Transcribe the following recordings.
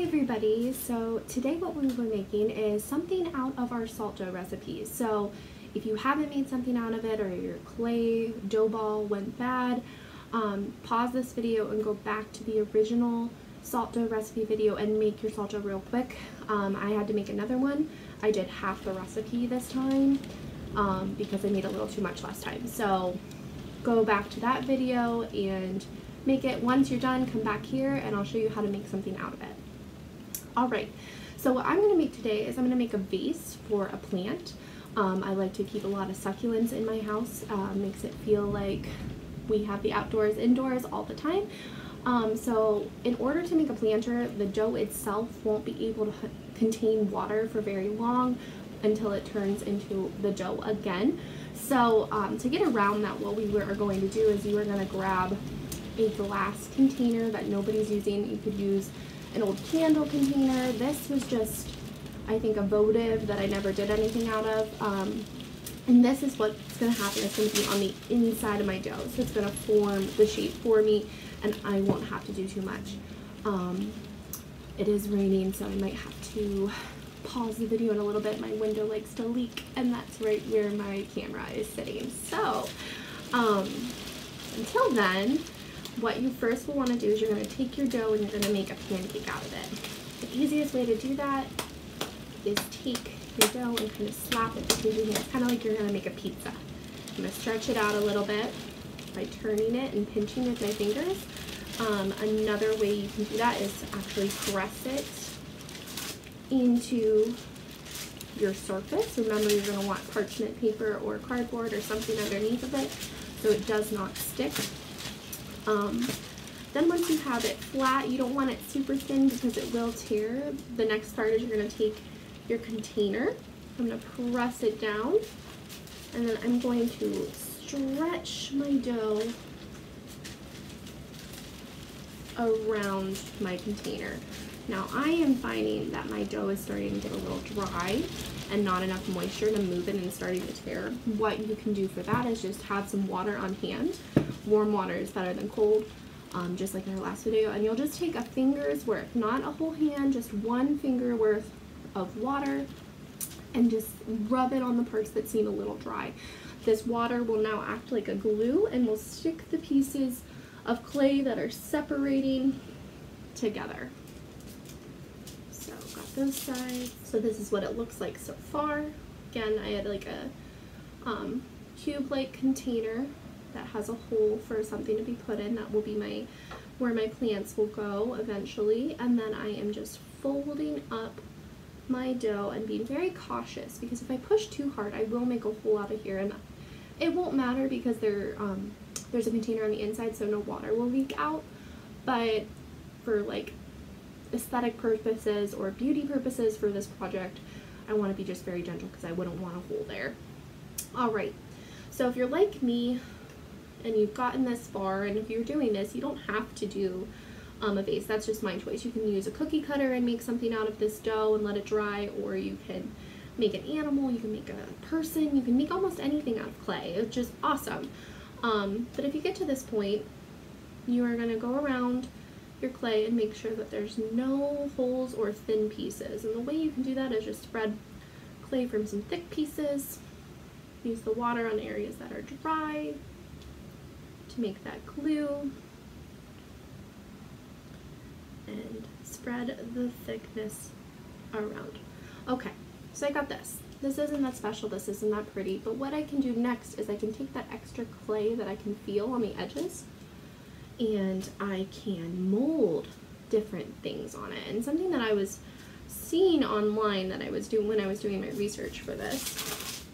Everybody! So today what we were making is something out of our salt dough recipes. So if you haven't made something out of it or your clay dough ball went bad, um, pause this video and go back to the original salt dough recipe video and make your salt dough real quick. Um, I had to make another one. I did half the recipe this time um, because I made a little too much last time. So go back to that video and make it. Once you're done, come back here and I'll show you how to make something out of it. Alright, so what I'm going to make today is I'm going to make a vase for a plant. Um, I like to keep a lot of succulents in my house. Uh, makes it feel like we have the outdoors indoors all the time. Um, so in order to make a planter, the dough itself won't be able to contain water for very long until it turns into the dough again. So um, to get around that, what we are going to do is you are going to grab a glass container that nobody's using. You could use an old candle container. This was just, I think, a votive that I never did anything out of. Um, and this is what's going to happen. It's going to be on the inside of my dough. So it's going to form the shape for me and I won't have to do too much. Um, it is raining, so I might have to pause the video in a little bit. My window likes to leak, and that's right where my camera is sitting. So, um, until then, what you first will want to do is you're going to take your dough and you're going to make a pancake out of it. The easiest way to do that is take your dough and kind of slap it between your hands, kind of like you're going to make a pizza. I'm going to stretch it out a little bit by turning it and pinching with my fingers. Um, another way you can do that is to actually press it into your surface. Remember you're going to want parchment paper or cardboard or something underneath of it so it does not stick. Um, then once you have it flat, you don't want it super thin because it will tear. The next part is you're going to take your container. I'm going to press it down and then I'm going to stretch my dough around my container. Now I am finding that my dough is starting to get a little dry and not enough moisture to move it and starting to tear. What you can do for that is just have some water on hand. Warm water is better than cold, um, just like in our last video. And you'll just take a finger's worth, not a whole hand, just one finger worth of water and just rub it on the parts that seem a little dry. This water will now act like a glue and will stick the pieces of clay that are separating together So got those sides. So this is what it looks like so far. Again, I had like a um, cube-like container that has a hole for something to be put in. That will be my where my plants will go eventually. And then I am just folding up my dough and being very cautious because if I push too hard, I will make a hole out of here and it won't matter because there um, there's a container on the inside so no water will leak out. But for like aesthetic purposes or beauty purposes for this project, I want to be just very gentle because I wouldn't want a hole there. Alright, so if you're like me and you've gotten this far and if you're doing this, you don't have to do um, a vase. That's just my choice. You can use a cookie cutter and make something out of this dough and let it dry or you can make an animal, you can make a person, you can make almost anything out of clay. It's just awesome. Um, but if you get to this point, you are going to go around your clay and make sure that there's no holes or thin pieces. And the way you can do that is just spread clay from some thick pieces, use the water on areas that are dry make that glue, and spread the thickness around. Okay, so I got this. This isn't that special, this isn't that pretty, but what I can do next is I can take that extra clay that I can feel on the edges and I can mold different things on it. And something that I was seeing online that I was doing when I was doing my research for this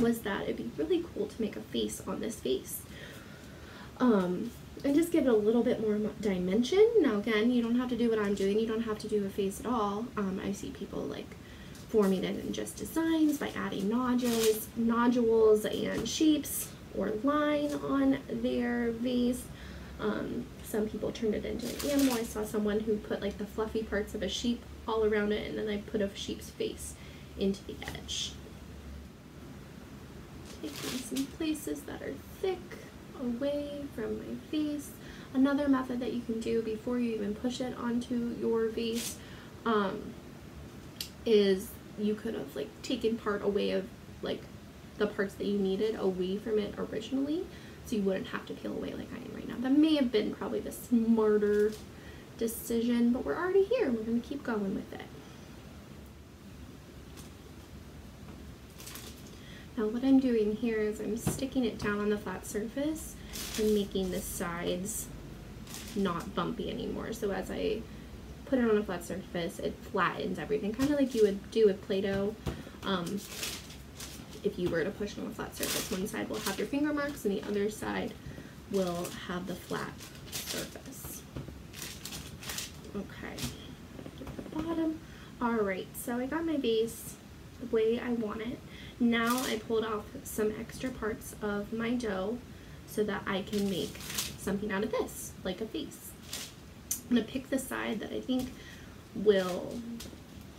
was that it'd be really cool to make a face on this face. Um, and just give it a little bit more dimension. Now again, you don't have to do what I'm doing. You don't have to do a face at all. Um, I see people like forming it in just designs by adding nodules, nodules and shapes or line on their vase. Um, some people turned it into an animal. I saw someone who put like the fluffy parts of a sheep all around it and then I put a sheep's face into the edge. Taking some places that are thick away from my face. Another method that you can do before you even push it onto your vase um, is you could have like taken part away of like the parts that you needed away from it originally so you wouldn't have to peel away like I am right now. That may have been probably the smarter decision, but we're already here. We're going to keep going with it. Now what I'm doing here is I'm sticking it down on the flat surface and making the sides not bumpy anymore. So as I put it on a flat surface, it flattens everything, kind of like you would do with Play-Doh. Um, if you were to push on a flat surface, one side will have your finger marks and the other side will have the flat surface. Okay, bottom. All right, so I got my base the way I want it. Now I pulled off some extra parts of my dough so that I can make something out of this, like a face. I'm gonna pick the side that I think will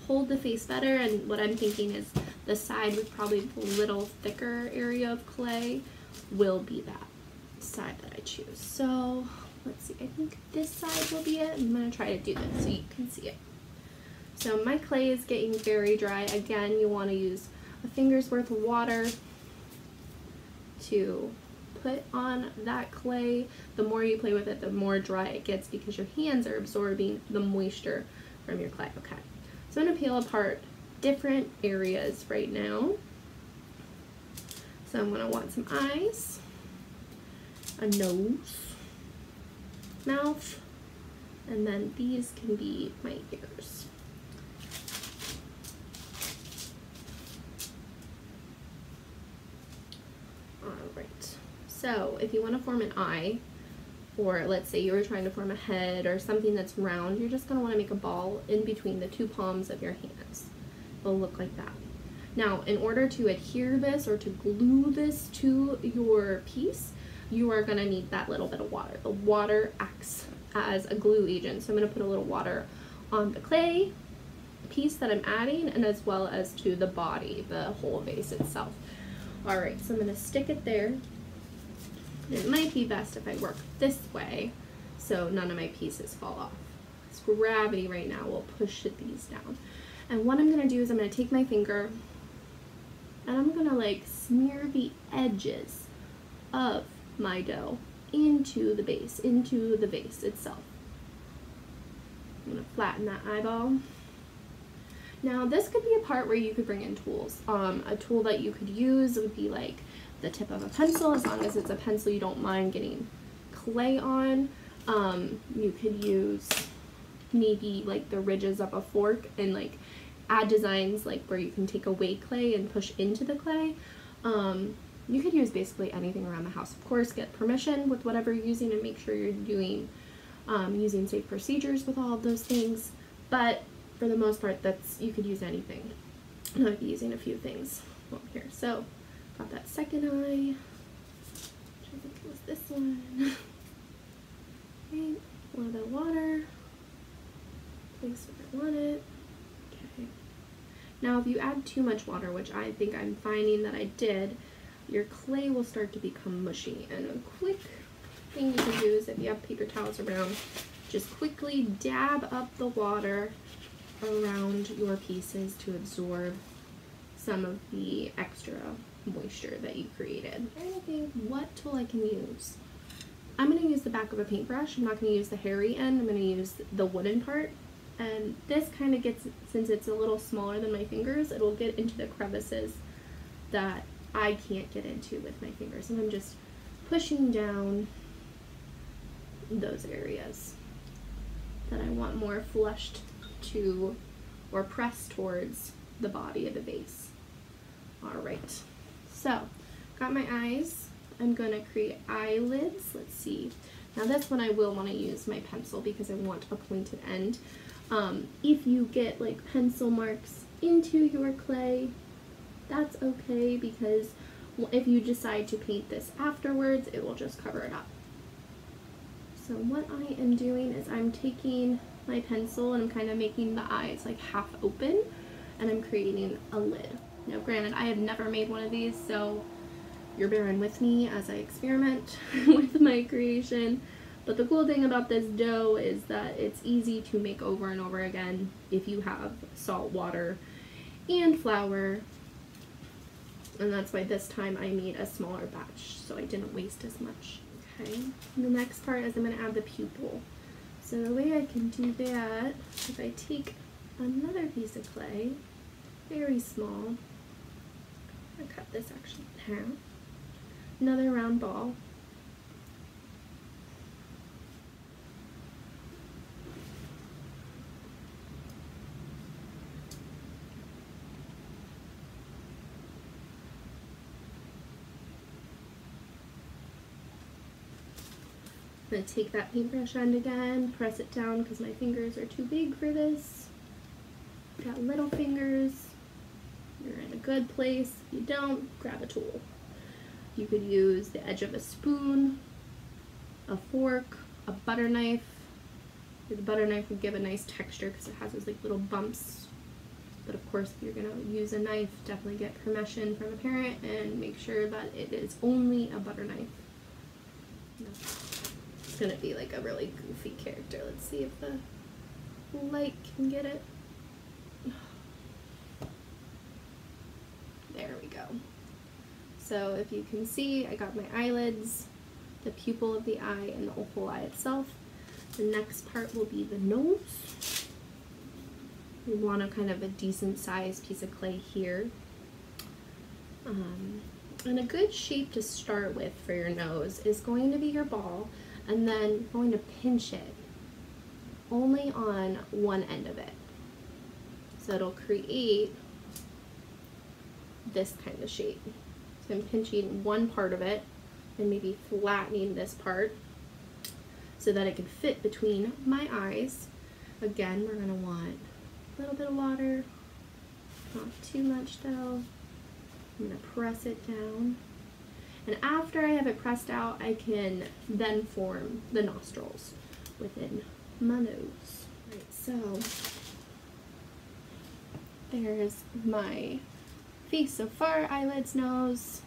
hold the face better and what I'm thinking is the side with probably a little thicker area of clay will be that side that I choose. So let's see, I think this side will be it. I'm gonna try to do this so you can see it. So my clay is getting very dry. Again, you wanna use a finger's worth of water to put on that clay. The more you play with it, the more dry it gets because your hands are absorbing the moisture from your clay. Okay, so I'm gonna peel apart different areas right now. So I'm gonna want some eyes, a nose, mouth, and then these can be my ears. Alright, so if you want to form an eye, or let's say you were trying to form a head or something that's round, you're just going to want to make a ball in between the two palms of your hands. It'll look like that. Now, in order to adhere this or to glue this to your piece, you are going to need that little bit of water. The water acts as a glue agent. So I'm going to put a little water on the clay piece that I'm adding and as well as to the body, the whole vase itself. All right, so I'm going to stick it there. It might be best if I work this way so none of my pieces fall off. This gravity right now will push these down. And what I'm going to do is I'm going to take my finger and I'm going to like smear the edges of my dough into the base, into the vase itself. I'm going to flatten that eyeball. Now this could be a part where you could bring in tools. Um, a tool that you could use would be like the tip of a pencil, as long as it's a pencil you don't mind getting clay on. Um, you could use maybe like the ridges of a fork and like add designs like where you can take away clay and push into the clay. Um, you could use basically anything around the house. Of course, get permission with whatever you're using and make sure you're doing um, using safe procedures with all of those things. But for the most part, that's you could use anything. I might be using a few things here. So, got that second eye. Which I think was this one. right, a little bit water. Place where I want it. Okay. Now, if you add too much water, which I think I'm finding that I did, your clay will start to become mushy. And a quick thing you can do is if you have paper towels around, just quickly dab up the water around your pieces to absorb some of the extra moisture that you created. I'm to think what tool I can use. I'm going to use the back of a paintbrush. I'm not going to use the hairy end. I'm going to use the wooden part. And this kind of gets, since it's a little smaller than my fingers, it'll get into the crevices that I can't get into with my fingers. And I'm just pushing down those areas that I want more flushed to or pressed towards the body of the vase. All right, so got my eyes. I'm gonna create eyelids. Let's see. Now this one I will wanna use my pencil because I want a pointed end. Um, if you get like pencil marks into your clay, that's okay because if you decide to paint this afterwards, it will just cover it up. So what I am doing is I'm taking my pencil and I'm kind of making the eyes like half open and I'm creating a lid. Now granted, I have never made one of these, so you're bearing with me as I experiment with my creation. But the cool thing about this dough is that it's easy to make over and over again if you have salt water and flour. And that's why this time I made a smaller batch so I didn't waste as much. Okay, and the next part is I'm going to add the pupil. So the way I can do that, if I take another piece of clay, very small, I cut this actually in half, another round ball, I'm going to take that paintbrush end again, press it down because my fingers are too big for this. Got little fingers. You're in a good place. If you don't, grab a tool. You could use the edge of a spoon, a fork, a butter knife. The butter knife would give a nice texture because it has those like little bumps. But of course, if you're going to use a knife, definitely get permission from a parent and make sure that it is only a butter knife. No gonna be like a really goofy character. Let's see if the light can get it. There we go. So if you can see, I got my eyelids, the pupil of the eye, and the whole eye itself. The next part will be the nose. We want a kind of a decent sized piece of clay here. Um, and a good shape to start with for your nose is going to be your ball and then going to pinch it only on one end of it. So it'll create this kind of shape. So I'm pinching one part of it and maybe flattening this part so that it can fit between my eyes. Again, we're gonna want a little bit of water, not too much though. I'm gonna press it down. And after I have it pressed out, I can then form the nostrils within my nose. Right, so there's my so far, eyelids, nose,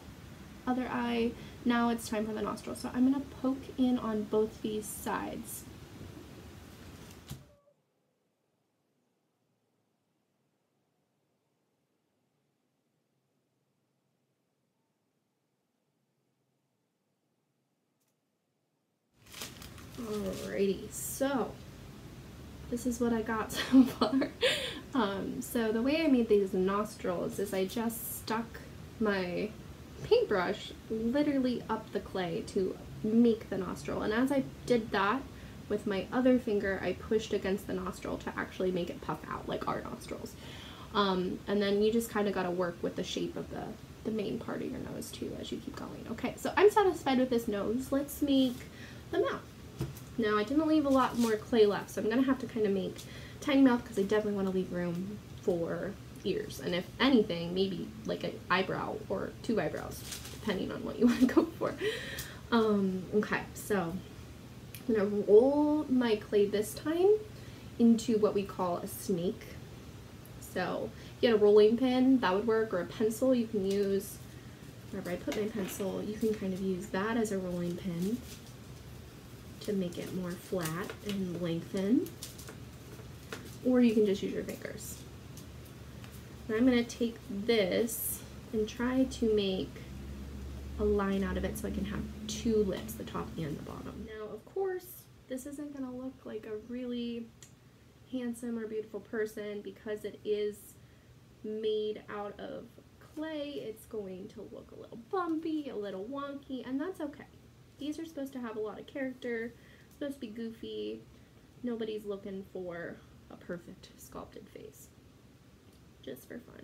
other eye. Now it's time for the nostril. So I'm gonna poke in on both these sides. Alrighty, so this is what I got so far. Um, so the way I made these nostrils is I just stuck my paintbrush literally up the clay to make the nostril. And as I did that with my other finger, I pushed against the nostril to actually make it puff out like our nostrils. Um, and then you just kind of got to work with the shape of the, the main part of your nose too as you keep going. Okay, so I'm satisfied with this nose. Let's make the mouth. Now I didn't leave a lot more clay left, so I'm going to have to kind of make tiny mouth because I definitely want to leave room for ears. And if anything, maybe like an eyebrow or two eyebrows, depending on what you want to go for. Um, okay, so I'm going to roll my clay this time into what we call a snake. So you had a rolling pin, that would work, or a pencil, you can use, wherever I put my pencil, you can kind of use that as a rolling pin to make it more flat and lengthen. Or you can just use your fingers. And I'm going to take this and try to make a line out of it so I can have two lips, the top and the bottom. Now, of course, this isn't going to look like a really handsome or beautiful person because it is made out of clay. It's going to look a little bumpy, a little wonky, and that's okay. These are supposed to have a lot of character, supposed to be goofy. Nobody's looking for a perfect sculpted face. Just for fun.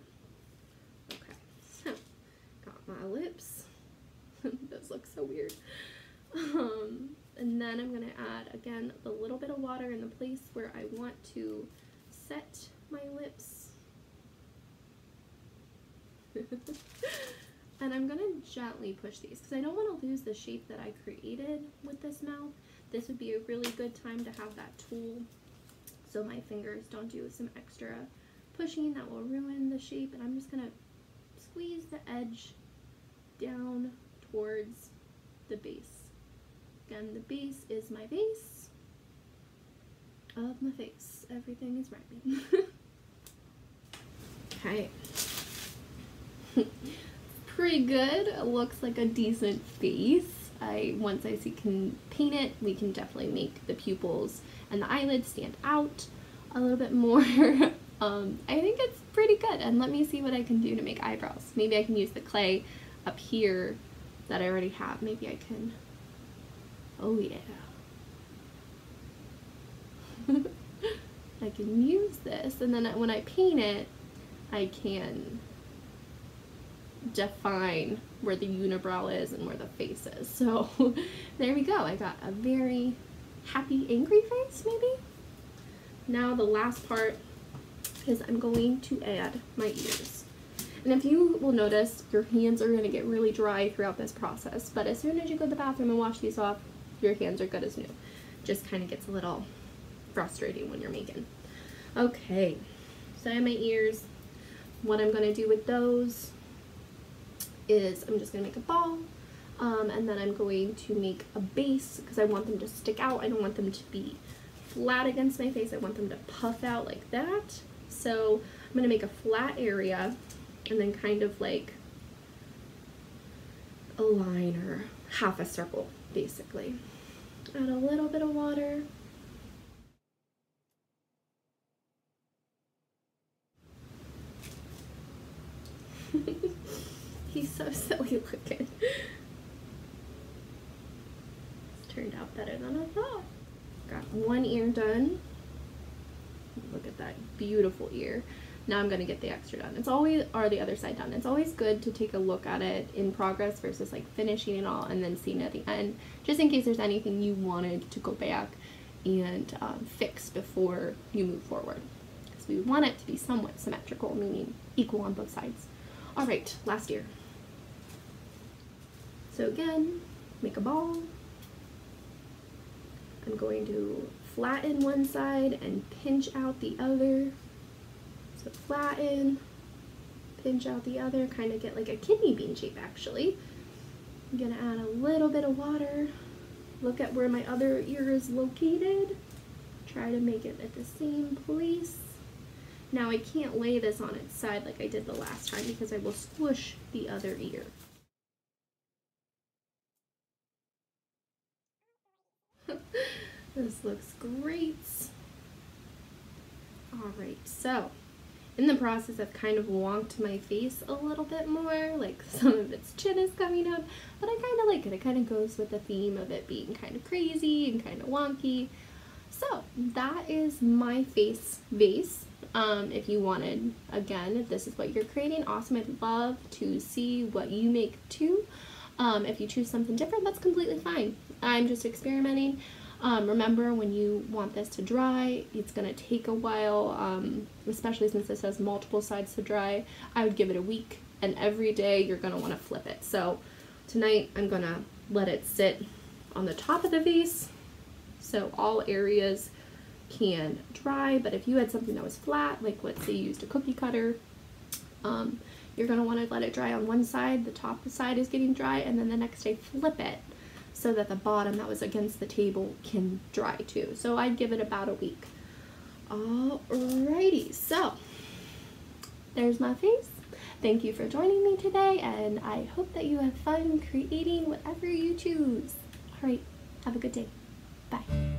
Okay, so got my lips. Those look so weird. Um, and then I'm going to add, again, a little bit of water in the place where I want to set my lips. And I'm going to gently push these because I don't want to lose the shape that I created with this mouth. This would be a really good time to have that tool so my fingers don't do some extra pushing that will ruin the shape. And I'm just to squeeze the edge down towards the base Again, the base is my base of my face. Everything is rhyming. okay. Pretty good. It looks like a decent face. I once I see can paint it, we can definitely make the pupils and the eyelids stand out a little bit more. um, I think it's pretty good. And let me see what I can do to make eyebrows. Maybe I can use the clay up here that I already have. Maybe I can. Oh yeah. I can use this and then when I paint it, I can define where the unibrow is and where the face is. So there we go. I got a very happy, angry face, maybe? Now the last part is I'm going to add my ears. And if you will notice, your hands are going to get really dry throughout this process. But as soon as you go to the bathroom and wash these off, your hands are good as new. Just kind of gets a little frustrating when you're making. Okay, so I have my ears. What I'm going to do with those is I'm just going to make a ball um, and then I'm going to make a base because I want them to stick out. I don't want them to be flat against my face. I want them to puff out like that. So I'm going to make a flat area and then kind of like a line or half a circle basically. Add a little bit of water. He's so silly looking. turned out better than I thought. Got one ear done. Look at that beautiful ear. Now I'm gonna get the extra done. It's always, or the other side done. It's always good to take a look at it in progress versus like finishing it all and then seeing at the end, just in case there's anything you wanted to go back and um, fix before you move forward. Because we want it to be somewhat symmetrical, meaning equal on both sides. All right, last ear. So again, make a ball, I'm going to flatten one side and pinch out the other. So flatten, pinch out the other, kind of get like a kidney bean shape actually. I'm gonna add a little bit of water. Look at where my other ear is located. Try to make it at the same place. Now I can't lay this on its side like I did the last time because I will squish the other ear. This looks great. Alright, so in the process I've kind of wonked my face a little bit more, like some of its chin is coming up, but I kind of like it. It kind of goes with the theme of it being kind of crazy and kind of wonky. So that is my face vase. Um, if you wanted, again, if this is what you're creating, awesome. I'd love to see what you make too. Um, if you choose something different, that's completely fine. I'm just experimenting. Um, remember when you want this to dry, it's going to take a while, um, especially since this has multiple sides to dry. I would give it a week and every day you're going to want to flip it. So tonight I'm going to let it sit on the top of the vase so all areas can dry. But if you had something that was flat, like let's say you used a cookie cutter, um, you're going to want to let it dry on one side, the top side is getting dry, and then the next day flip it so that the bottom that was against the table can dry too. So I'd give it about a week. Alrighty, so there's my face. Thank you for joining me today and I hope that you have fun creating whatever you choose. Alright, have a good day. Bye.